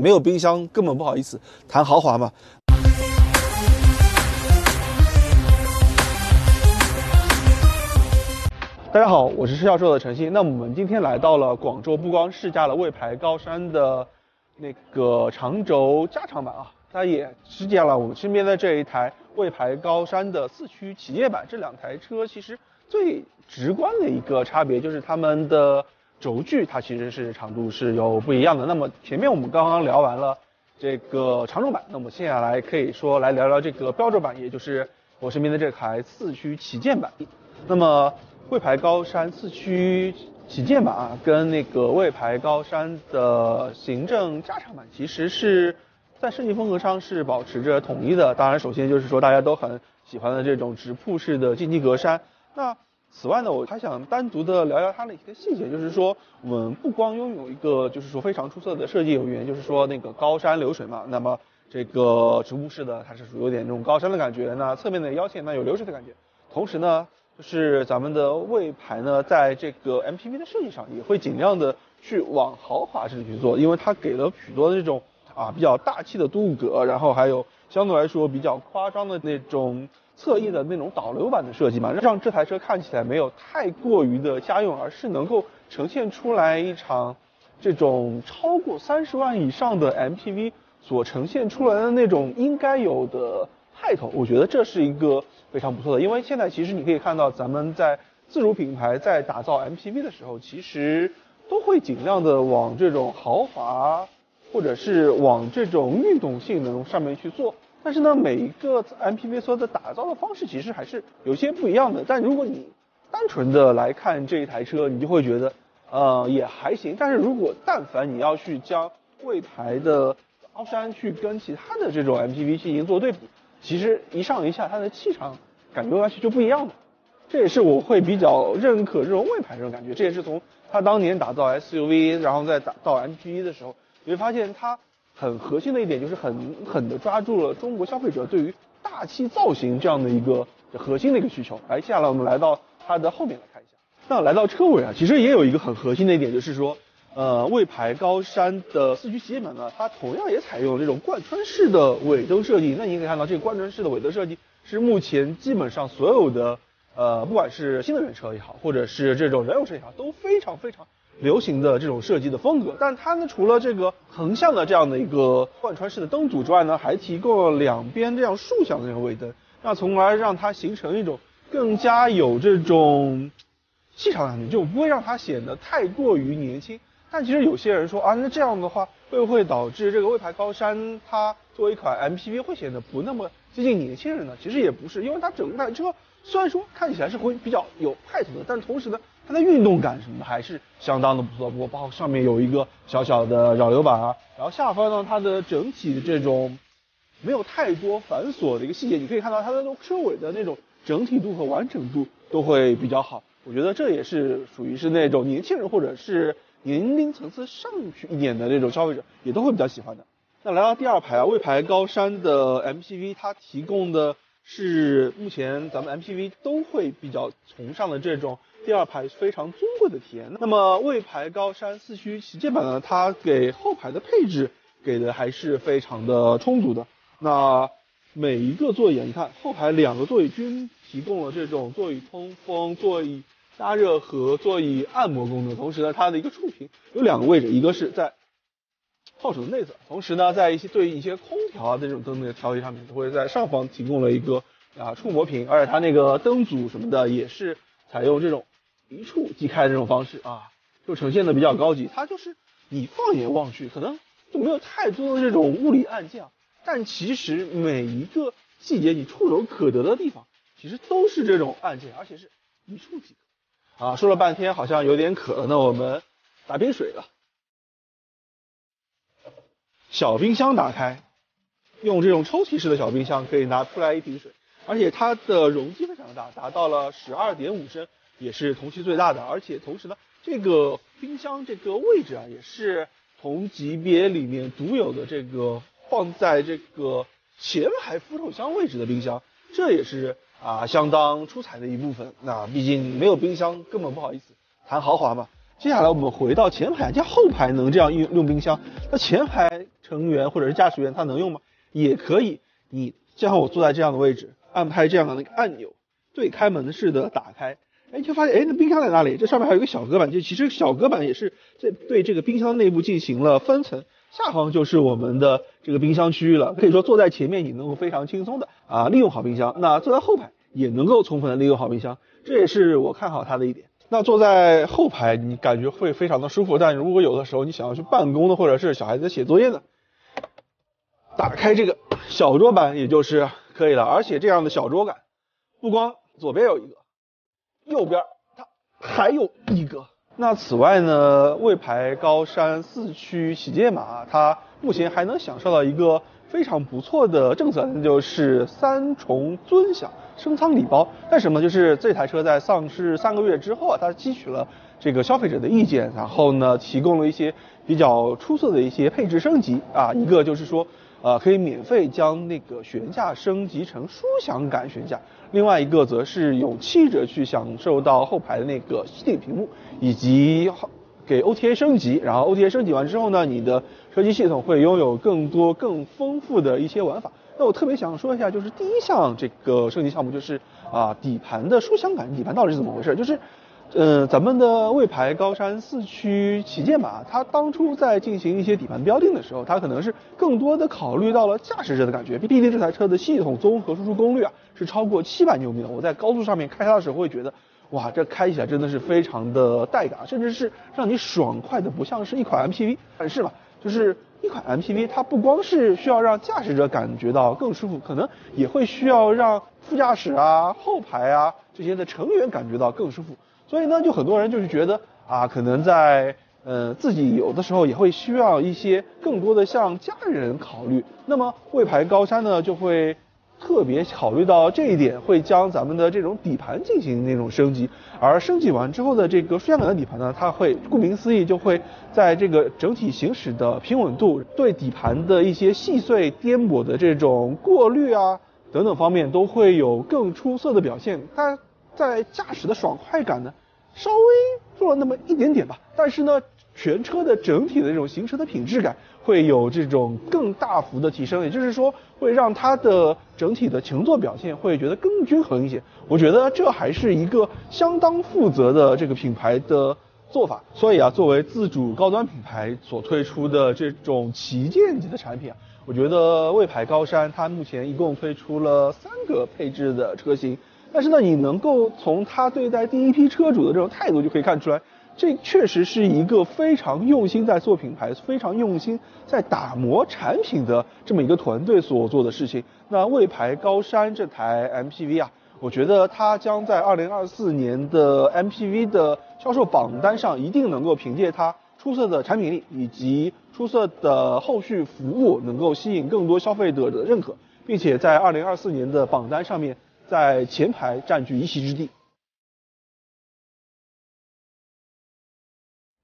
没有冰箱根本不好意思谈豪华嘛。大家好，我是车销售的陈鑫。那我们今天来到了广州，不光试驾了魏牌高山的那个长轴加长版啊，它也试驾了我们身边的这一台魏牌高山的四驱企业版。这两台车其实最直观的一个差别就是它们的轴距，它其实是长度是有不一样的。那么前面我们刚刚聊完了这个长轴版，那么接下来可以说来聊聊这个标准版，也就是我身边的这台四驱旗舰版。那么魏牌高山四驱旗舰版啊，跟那个魏牌高山的行政加长版其实是在设计风格上是保持着统一的。当然，首先就是说大家都很喜欢的这种直瀑式的进气格栅。那此外呢，我还想单独的聊聊它的一些细节，就是说我们不光拥有一个就是说非常出色的设计语言，就是说那个高山流水嘛，那么这个植物式的它是属于有点那种高山的感觉，那侧面的腰线呢有流水的感觉，同时呢。就是咱们的魏牌呢，在这个 MPV 的设计上，也会尽量的去往豪华这里去做，因为它给了许多的这种啊比较大气的镀铬，然后还有相对来说比较夸张的那种侧翼的那种导流版的设计嘛，让这台车看起来没有太过于的家用，而是能够呈现出来一场这种超过三十万以上的 MPV 所呈现出来的那种应该有的派头。我觉得这是一个。非常不错的，因为现在其实你可以看到，咱们在自主品牌在打造 MPV 的时候，其实都会尽量的往这种豪华，或者是往这种运动性能上面去做。但是呢，每一个 MPV 所的打造的方式其实还是有些不一样的。但如果你单纯的来看这一台车，你就会觉得，呃，也还行。但是如果但凡你要去将魏牌的高山去跟其他的这种 MPV 进行做对比，其实一上一下，它的气场感觉完全就不一样的，这也是我会比较认可这种魏牌这种感觉。这也是从它当年打造 SUV，然后再打造 MPV 的时候，你会发现它很核心的一点就是很狠的抓住了中国消费者对于大气造型这样的一个核心的一个需求。来，接下来我们来到它的后面来看一下。那来到车尾啊，其实也有一个很核心的一点，就是说。呃，魏牌高山的四驱旗舰版呢，它同样也采用了这种贯穿式的尾灯设计。那你可以看到，这个贯穿式的尾灯设计是目前基本上所有的呃，不管是新能源车也好，或者是这种燃油车也好，都非常非常流行的这种设计的风格。但它呢，除了这个横向的这样的一个贯穿式的灯组之外呢，还提供了两边这样竖向的这个尾灯，那从而让它形成一种更加有这种气场的感觉，就不会让它显得太过于年轻。但其实有些人说啊，那这样的话会不会导致这个魏牌高山它作为一款 MPV 会显得不那么接近年轻人呢？其实也不是，因为它整台车虽然说看起来是会比较有派头的，但同时呢，它的运动感什么的还是相当的不错。不过包括上面有一个小小的扰流板啊，然后下方呢，它的整体的这种没有太多繁琐的一个细节，你可以看到它的车尾的那种整体度和完整度都会比较好。我觉得这也是属于是那种年轻人或者是。年龄层次上去一点的那种消费者也都会比较喜欢的。那来到第二排啊，魏牌高山的 MPV，它提供的是目前咱们 MPV 都会比较崇尚的这种第二排非常尊贵的体验。那么魏牌高山四驱旗舰版呢，它给后排的配置给的还是非常的充足的。那每一个座椅，你看后排两个座椅均提供了这种座椅通风、座椅。加热和座椅按摩功能，同时呢，它的一个触屏有两个位置，一个是在后手的内侧，同时呢，在一些对于一些空调啊这种灯的调节上面，都会在上方提供了一个啊触摸屏，而且它那个灯组什么的也是采用这种一触即开的这种方式啊，就呈现的比较高级。它就是你放眼望去，可能就没有太多的这种物理按键，但其实每一个细节你触手可得的地方，其实都是这种按键，而且是一触即可。啊，说了半天好像有点渴了，那我们打瓶水了。小冰箱打开，用这种抽屉式的小冰箱可以拿出来一瓶水，而且它的容积非常大，达到了十二点五升，也是同期最大的。而且同时呢，这个冰箱这个位置啊，也是同级别里面独有的这个放在这个前排扶手箱位置的冰箱，这也是。啊，相当出彩的一部分。那毕竟没有冰箱，根本不好意思谈豪华嘛。接下来我们回到前排，像后排能这样用用冰箱，那前排成员或者是驾驶员他能用吗？也可以，你像我坐在这样的位置，按拍这样的那个按钮，对开门式的打开，哎，就发现哎，那冰箱在哪里？这上面还有一个小隔板，就其实小隔板也是在对这个冰箱内部进行了分层，下方就是我们的这个冰箱区域了。可以说坐在前面你能够非常轻松的啊利用好冰箱，那坐在后排也能够充分的利用好冰箱，这也是我看好它的一点。那坐在后排你感觉会非常的舒服，但如果有的时候你想要去办公的，或者是小孩子写作业的，打开这个小桌板也就是可以了。而且这样的小桌感，不光左边有一个，右边它还有一个。那此外呢，魏牌高山四驱旗舰码，它目前还能享受到一个非常不错的政策，那就是三重尊享。升舱礼包，干什么？就是这台车在上市三个月之后啊，它吸取了这个消费者的意见，然后呢，提供了一些比较出色的一些配置升级啊。一个就是说，呃，可以免费将那个悬架升级成舒享感悬架；另外一个则是有七折去享受到后排的那个吸顶屏幕，以及给 OTA 升级。然后 OTA 升级完之后呢，你的车机系统会拥有更多更丰富的一些玩法。那我特别想说一下，就是第一项这个升级项目，就是啊底盘的舒享感。底盘到底是怎么回事？就是，呃，咱们的魏牌高山四驱旗舰版啊，它当初在进行一些底盘标定的时候，它可能是更多的考虑到了驾驶者的感觉。毕竟这台车的系统综合输出功率啊是超过七百牛米的。我在高速上面开它的时候会觉得，哇，这开起来真的是非常的带感，甚至是让你爽快的不像是一款 MPV。但是嘛，就是。一款 MPV，它不光是需要让驾驶者感觉到更舒服，可能也会需要让副驾驶啊、后排啊这些的成员感觉到更舒服。所以呢，就很多人就是觉得啊，可能在呃自己有的时候也会需要一些更多的向家人考虑。那么魏牌高山呢，就会。特别考虑到这一点，会将咱们的这种底盘进行那种升级，而升级完之后的这个舒享感的底盘呢，它会顾名思义就会在这个整体行驶的平稳度、对底盘的一些细碎颠簸的这种过滤啊等等方面都会有更出色的表现。它在驾驶的爽快感呢，稍微做了那么一点点吧，但是呢。全车的整体的这种行车的品质感会有这种更大幅的提升，也就是说会让它的整体的乘坐表现会觉得更均衡一些。我觉得这还是一个相当负责的这个品牌的做法。所以啊，作为自主高端品牌所推出的这种旗舰级的产品啊，我觉得魏牌高山它目前一共推出了三个配置的车型，但是呢，你能够从它对待第一批车主的这种态度就可以看出来。这确实是一个非常用心在做品牌、非常用心在打磨产品的这么一个团队所做的事情。那魏牌高山这台 MPV 啊，我觉得它将在2024年的 MPV 的销售榜单上一定能够凭借它出色的产品力以及出色的后续服务，能够吸引更多消费者的认可，并且在二零二四年的榜单上面在前排占据一席之地。